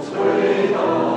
回到